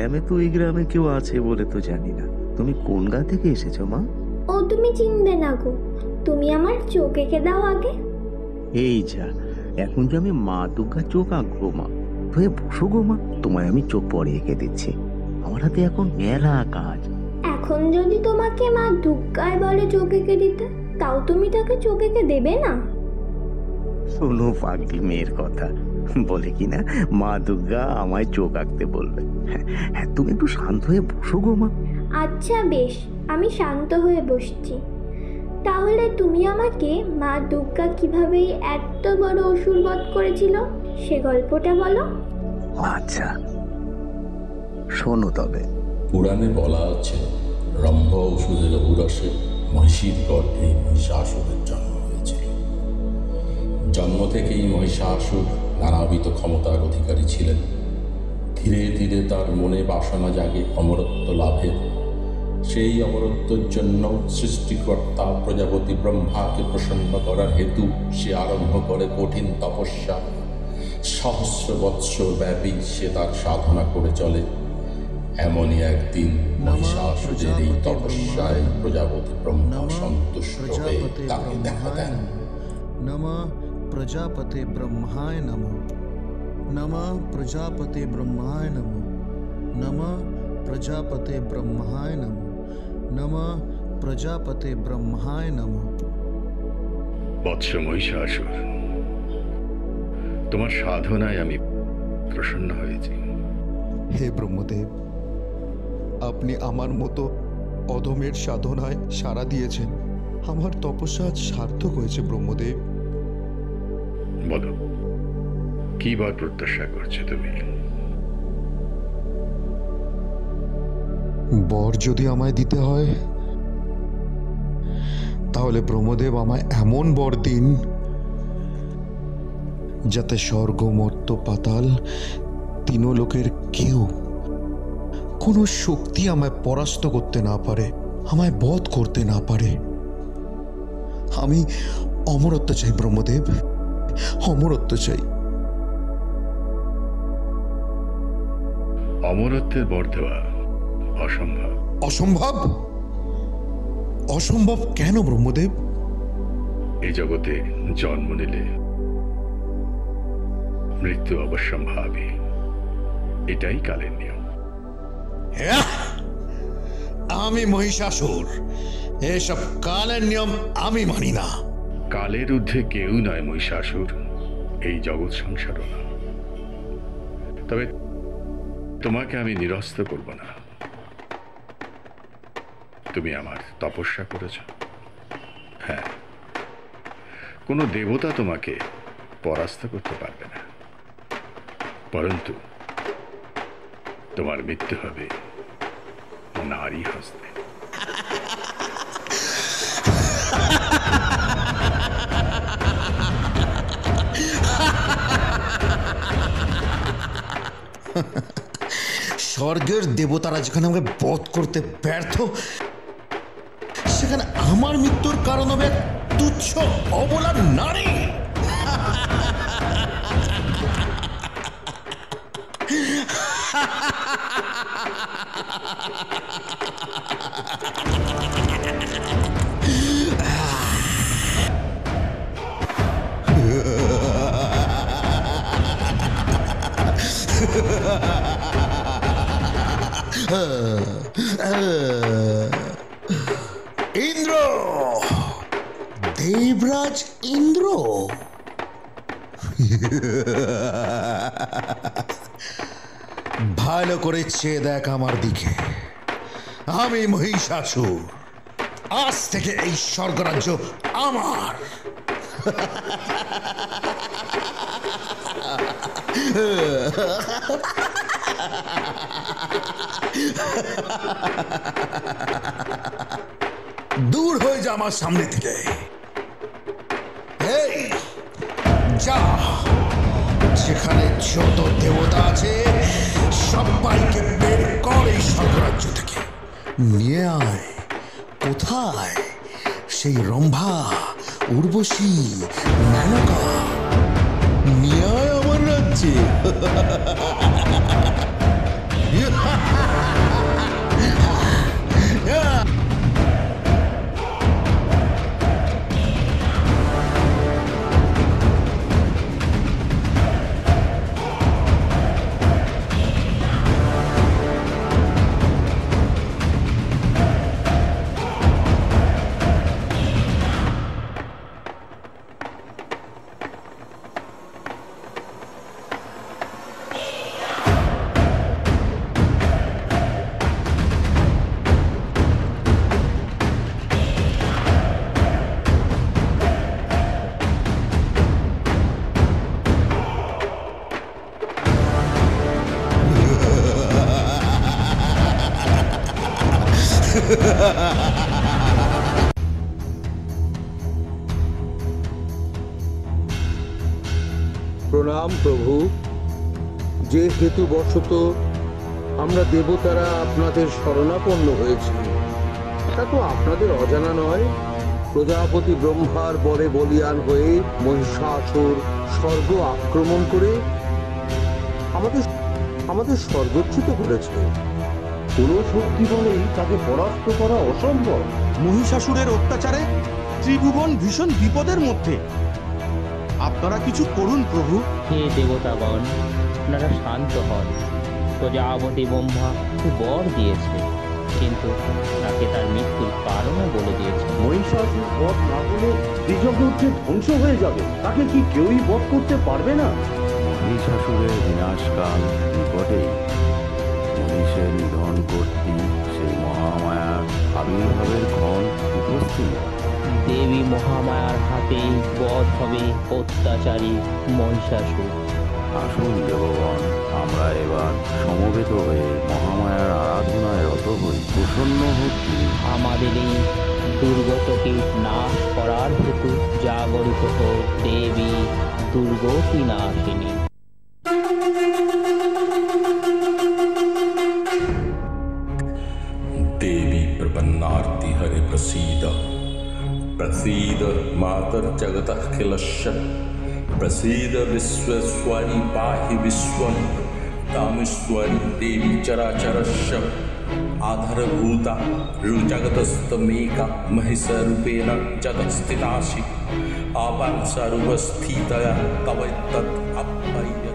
নামে তো এই গ্রামে কেউ আছে বলে তো জানি না। তুমি কোন গা থেকে এসেছ মা? ও তুমি চিনবে না গো। তুমি আমার চোখ এঁকে দাও আগে। এই যা এখন যে আমি মা দুর্গা চোখ আঁকবো মা। তুই বসো গো মা। তোমায় আমি চোখ পরে এঁকে দিচ্ছি। আমার হাতে এখন মেলা কাজ। এখন যদি তোমাকে মা দুগ্গায় বলে চোখ এঁকে দিতে তাও তুমি তাকে চোখ এঁকে দেবে না? শোনো পাগলি মেয়ের কথা। বলে কি না মা দুর্গা আমায় চোখ আঁকতে বলবে হ্যাঁ হ্যাঁ তুমি একটু শান্ত হয়ে বসো গো মা। আচ্ছা বেশ আমি শান্ত হয়ে বসছি। তাহলে তুমি আমাকে মা দুর্গা কীভাবে এত বড় অসুর বধ করেছিল সে গল্পটা বলো। আচ্ছা শোনো তবে। পুরাণে বলা আছে রম্ভ ওষুধের উরসে মহিষীর গর্ভে মহিষাসুরের জন্ম হয়েছিল। জন্ম থেকেই মহিষাসুর ধারাবিত ক্ষমতার অধিকারী ছিলেন। ধীরে ধীরে তার মনে বাসনা জাগে অমরত্ব লাভের। সেই অমরত্বের জন্য সৃষ্টিকর্তা প্রজাপতি ব্রহ্মাকে প্রসন্ন করার হেতু সে আরম্ভ করে কঠিন তপস্যা। সহস্র বৎসর ব্যাপী সে তার সাধনা করে চলে। এমনই একদিন মহিষাসুজের এই তপস্যায় প্রজাপতি ব্রহ্মা সন্তুষ্ট হয়ে তাকে দেখা দেন। নমঃ প্রজাপতে ব্রহ্মায় নম নম প্রজাপতে ব্রহ্মায় নম নম প্রজাপতে ব্রহ্মায় নম নম প্রজাপতে ব্রহ্মায় নম বৎস মহিষাসুর তোমার সাধনায় আমি প্রসন্ন হয়েছি। হে ব্রহ্মদেব আপনি আমার মতো অধমের সাধনায় সাড়া দিয়েছেন। আমার তপস্যা সার্থক হয়েছে ব্রহ্মদেব। বলো, কি বার প্রত্যাশা করছ তুমি? বর যদি আমায় দিতে হয়, তাহলে ব্রহ্মদেব আমায় এমন বর দিন যাতে স্বর্গ মর্ত পাতাল তিন লোকের কেউ কোনো শক্তি আমায় পরাস্ত করতে না পারে, আমায় বধ করতে না পারে। আমি অমরত্ব চাই ব্রহ্মদেব অমরত্ব চাই। অমরত্বের বর দেওয়া অসম্ভব। অসম্ভব? অসম্ভব কেন ব্রহ্মদেব? এই জগতে জন্ম নিলে মৃত্যু অবশ্যম্ভাবী। এটাই কালের নিয়ম। হ্যাঁ? আমি মহিষাসুর। এসব কালের নিয়ম আমি মানি না। কালের ঊর্ধ্বে কেউ নয় মহিষাসুর, এই জগৎ সংসারও না। তবে তোমাকে আমি নিরস্ত করব না। তুমি আমার তপস্যা করেছ। হ্যাঁ কোনো দেবতা তোমাকে পরাস্ত করতে পারবে না। পরন্তু, তোমার মৃত্যু হবে নারী হস্তে। স্বর্গের দেবতারা যেখানে আমাকে বধ করতে ব্যর্থ, সেখানে আমার মৃত্যুর কারণ হবে তুচ্ছ অবলার নারী। ইন্দ্র! দেবরাজ ইন্দ্র? ভালো করে চেয়ে দেখ আমার দিকে। আমি মহিষাসুর। আজ থেকে এই স্বর্গরাজ্য আমার। দূর হয়ে যা আমার সামনে থেকে। যা। যেখানে যত দেবতা আছে, সবাইকে বের কর এই স্বর্গরাজ্য থেকে। নিয়ে আয়। কোথায়? সেই রম্ভা, উর্বশী মেনকা নিয়ে আয় আমার প্রণাম প্রভু, যে হেতু বশত আমরা দেবতারা আপনাদের শরণাপন্ন হয়েছি, তা তো আপনাদের অজানা নয়। প্রজাপতি ব্রহ্মার বরে বলিয়ান হয়ে মহিষাসুর স্বর্গ আক্রমণ করে আমাদের আমাদের স্বর্গচ্যুত করেছে। কোনো শক্তি বলেই তাকে পরাস্ত করা অসম্ভব। মহিষাসুরের অত্যাচারে ত্রিভুবন ভীষণ বিপদের মধ্যে। আপনারা কিছু করুন প্রভু। হে দেবতাগণ আপনারা শান্ত হন। প্রজাপতি ব্রহ্মা খুব বর দিয়েছে কিন্তু তাকে তার মৃত্যুর কারণও বলে দিয়েছে। মহিষাসুর বধ না হলে দ্বিজগৎ যে ধ্বংস হয়ে যাবে। তাকে কি কেউই বধ করতে পারবে না? মহিষাসুরের বিনাশকাল নিকটেই মহিষের নিধন কর্তৃ সেই মহামায়ার আবির্ভাবের ক্ষণ উপস্থিত। দেবী মহামায়ার হাতে বধ হবে অত্যাচারী মহিষাসুর। আসুন দেবগণ আমরা এবার সমবেত হয়ে মহামায়ার আরাধনায় রত হই। প্রসন্ন হচ্ছি। আমাদের এই দুর্গতকে নাশ করার হেতু জাগরিত দেবী দুর্গতি নাশিনী मातर्जगतः किलस्य प्रसीद विश्वेश्वरी पाहि विश्वं तामेश्वरी देवी चराचरस्य आधारभूता रुजगतस्तमेका महिषरूपेण जगत्स्थितासि। आपांसरूपस्थितया तव तत्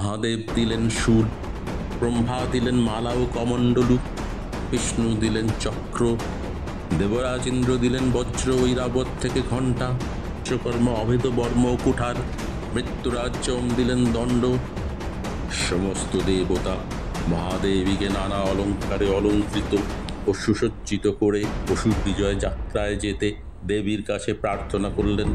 মহাদেব দিলেন সুর, ব্রহ্মা দিলেন মালা ও কমণ্ডলু, বিষ্ণু দিলেন চক্র দেবরাজ ইন্দ্র দিলেন বজ্র ঐরাবত থেকে ঘণ্টা বিশ্বকর্ম অভেদ, বর্ম কুঠার মৃত্যুরাজ চম দিলেন দণ্ড। সমস্ত দেবতা মহাদেবীকে নানা অলঙ্কারে অলঙ্কৃত ও সুসজ্জিত করে অসুর বিজয় যাত্রায় যেতে দেবীর কাছে প্রার্থনা করলেন।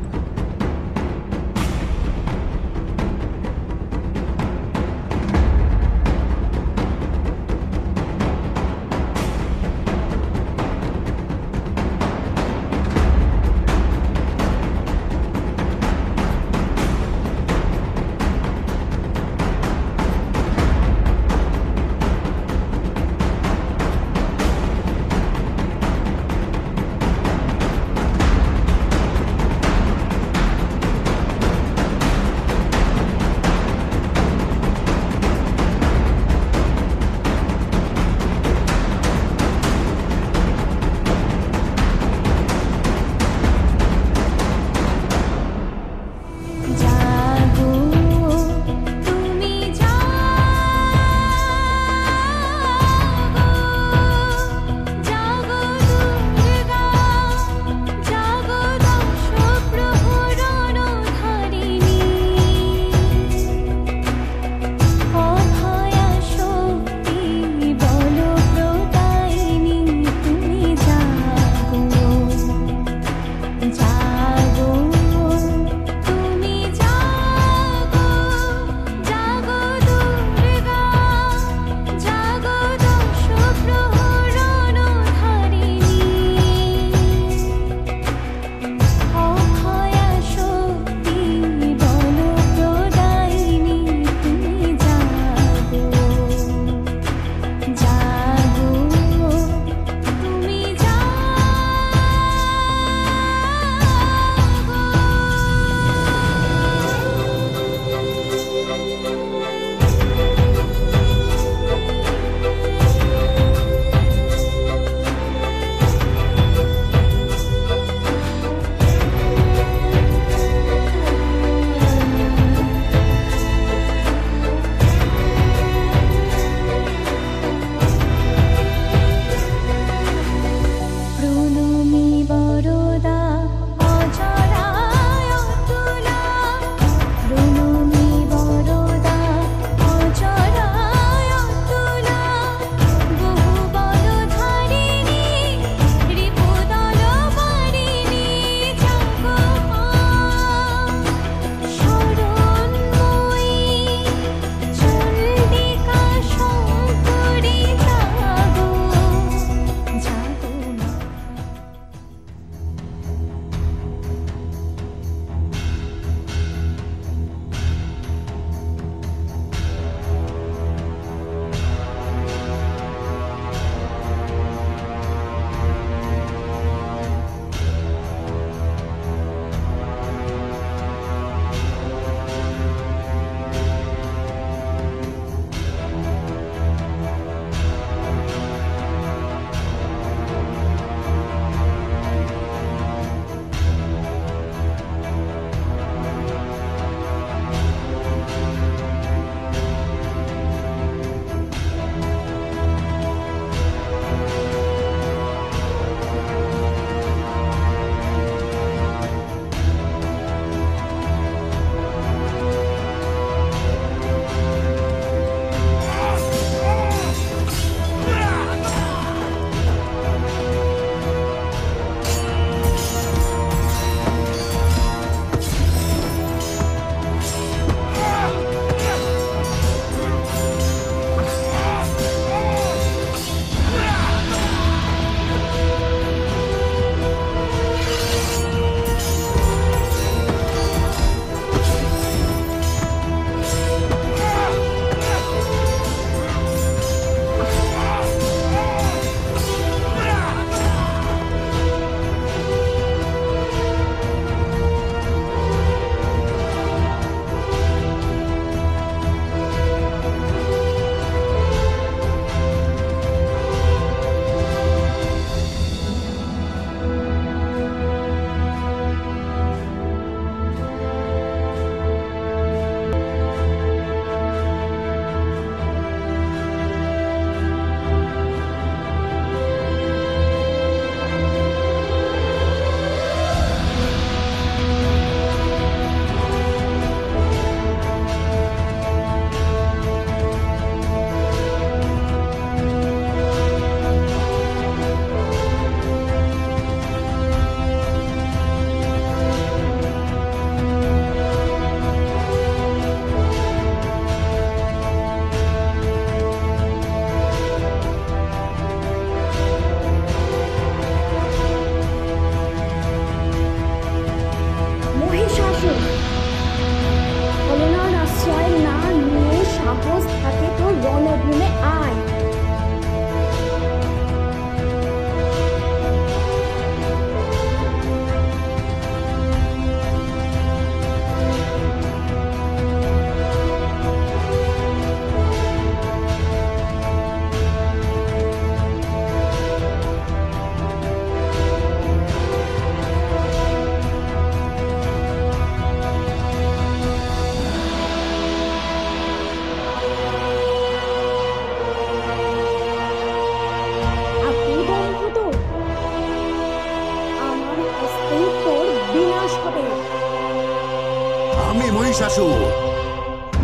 মহিষাসুর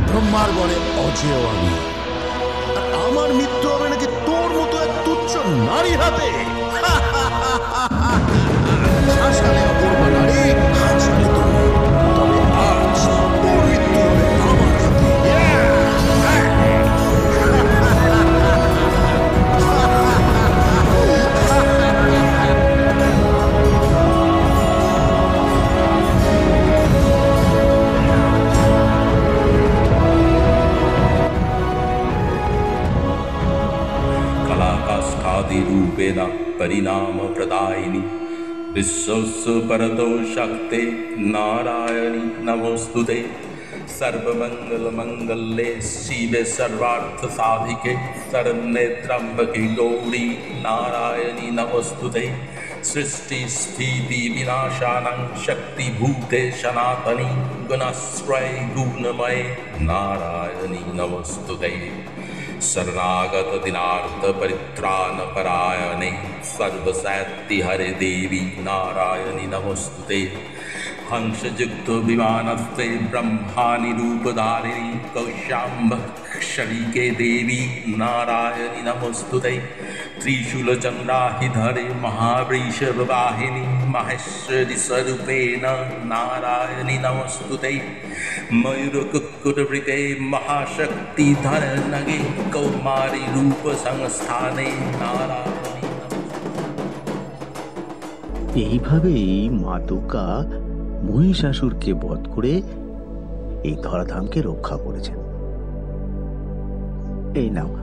ব্রহ্মার বনে অজেয় আমি আমার মৃত্যু হবে নাকি তোর মতো এক তুচ্ছ নারী হাতে कलाकाष्ठादिरूपेण परिणामप्रदायिनि। विश्वस्य परतो शक्ते नारायणि नमोऽस्तु ते। सर्वमङ्गलमङ्गले शिवे सर्वार्थसाधिके शरण्ये त्र्यम्बके गौरी नारायणि नमोऽस्तु ते। सृष्टिस्थितिविनाशानां शक्तिभूते सनातनि गुणश्रय गुणमये नारायणि नमोऽस्तु ते। शरणागतदिनार्दपरित्राणपरायणे सर्वशैत्यहरे देवी नारायणि नमस्तुते हंसजुग्धविमानस्ते ब्रह्मानिरूपधारिणि कौशाम्बक्षणिके देवी नारायणि नमस्तुते ते। त्रिशूलचन्द्राहिधरे महावृषभवाहिनी এইভাবেই মা মহিষাসুরকে বধ করে এই ধরাধামকে রক্ষা করেছেন। এই নাও,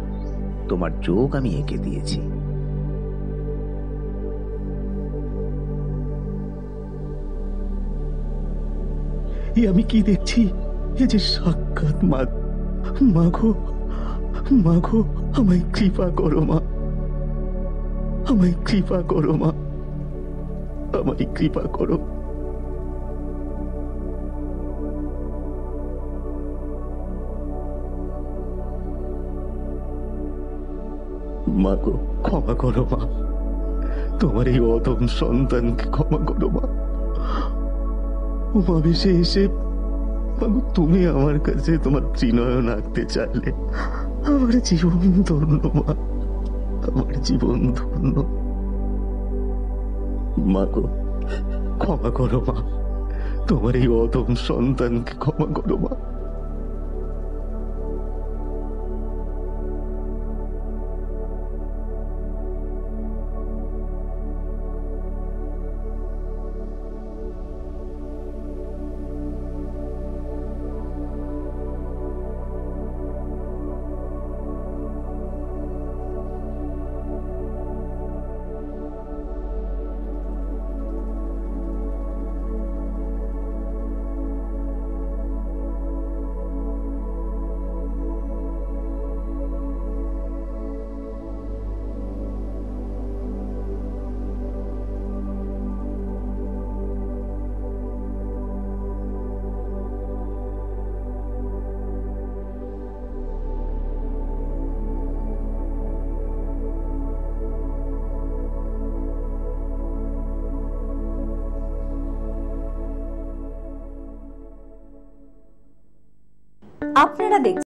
তোমার যোগ আমি এঁকে দিয়েছি। এ আমি কি দেখছি? এ যে সাক্ষাৎ মা মাগো মাগো, আমায় কৃপা করো মা। আমায় কৃপা করো মা। আমায় কৃপা করো। মা গো ক্ষমা করো মা। তোমার এই অদম সন্তানকে ক্ষমা করো মা। ভেসে এসে বাবু, তুমি আমার কাছে তোমার ত্রিনয়ন আঁকতে চাইলে। আমার জীবন ধন্য, মা। আমার জীবন ধন্য। মা গো, ক্ষমা করো, মা। তোমার এই অদম সন্তানকে ক্ষমা করো, মা। আপনারা দেখছেন